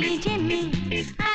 जने